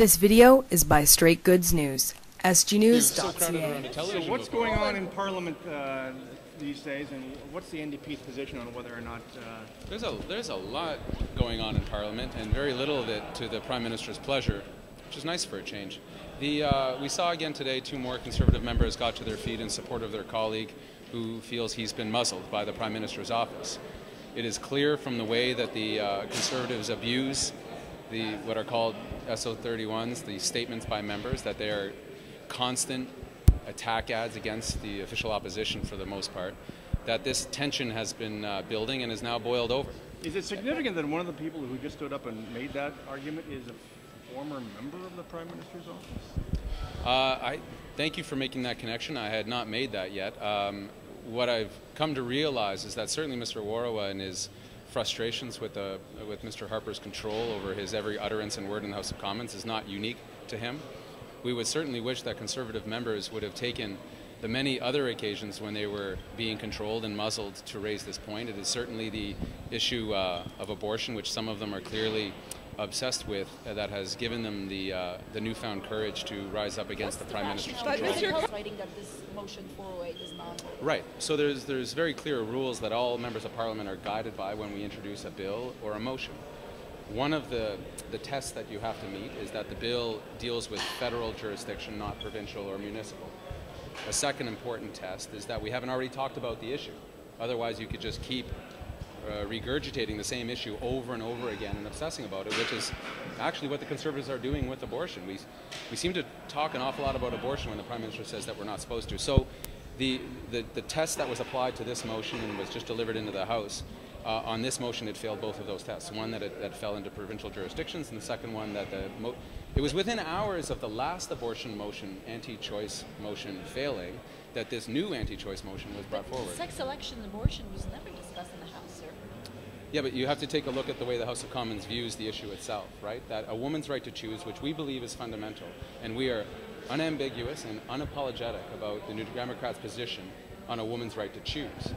This video is by Straight Goods News. So crowded around SGNews.ca. a So what's going on in Parliament uh, these days, and what's the NDP's position on whether or not? Uh, There's a there's a lot going on in Parliament, and very little of it to the Prime Minister's pleasure, which is nice for a change. The uh, we saw again today two more Conservative members got to their feet in support of their colleague, who feels he's been muzzled by the Prime Minister's office. It is clear from the way that the uh, Conservatives abuse the what are called SO31s, the statements by members, that they are constant attack ads against the official opposition for the most part, that this tension has been uh, building and is now boiled over. is it significant that one of the people who just stood up and made that argument is a former member of the Prime Minister's office? Uh, I thank you for making that connection. I had not made that yet. Um, what I've come to realize is that certainly Mr. Warawa and his frustrations with, the, with Mr. Harper's control over his every utterance and word in the House of Commons is not unique to him. We would certainly wish that Conservative members would have taken the many other occasions when they were being controlled and muzzled to raise this point. It is certainly the issue uh, of abortion, which some of them are clearly obsessed with, uh, that has given them the, uh, the newfound courage to rise up against the Prime Minister's But control. Writing that this motion 408 is not. Right. So there's there's very clear rules that all members of parliament are guided by when we introduce a bill or a motion. One of the the tests that you have to meet is that the bill deals with federal jurisdiction, not provincial or municipal. A second important test is that we haven't already talked about the issue. Otherwise, you could just keep uh, regurgitating the same issue over and over again and obsessing about it, which is actually what the Conservatives are doing with abortion. We, we seem to talk an awful lot about abortion when the Prime Minister says that we're not supposed to. So the, the, the test that was applied to this motion and was just delivered into the House, uh, on this motion it failed both of those tests. One that it that fell into provincial jurisdictions, and the second one that the mo- it was within hours of the last abortion motion, anti-choice motion failing, that this new anti-choice motion was brought forward. Sex selection abortion was never discussed in the House, sir. Yeah, but you have to take a look at the way the House of Commons views the issue itself, right? That a woman's right to choose, which we believe is fundamental, and we are unambiguous and unapologetic about the New Democrats' position on a woman's right to choose.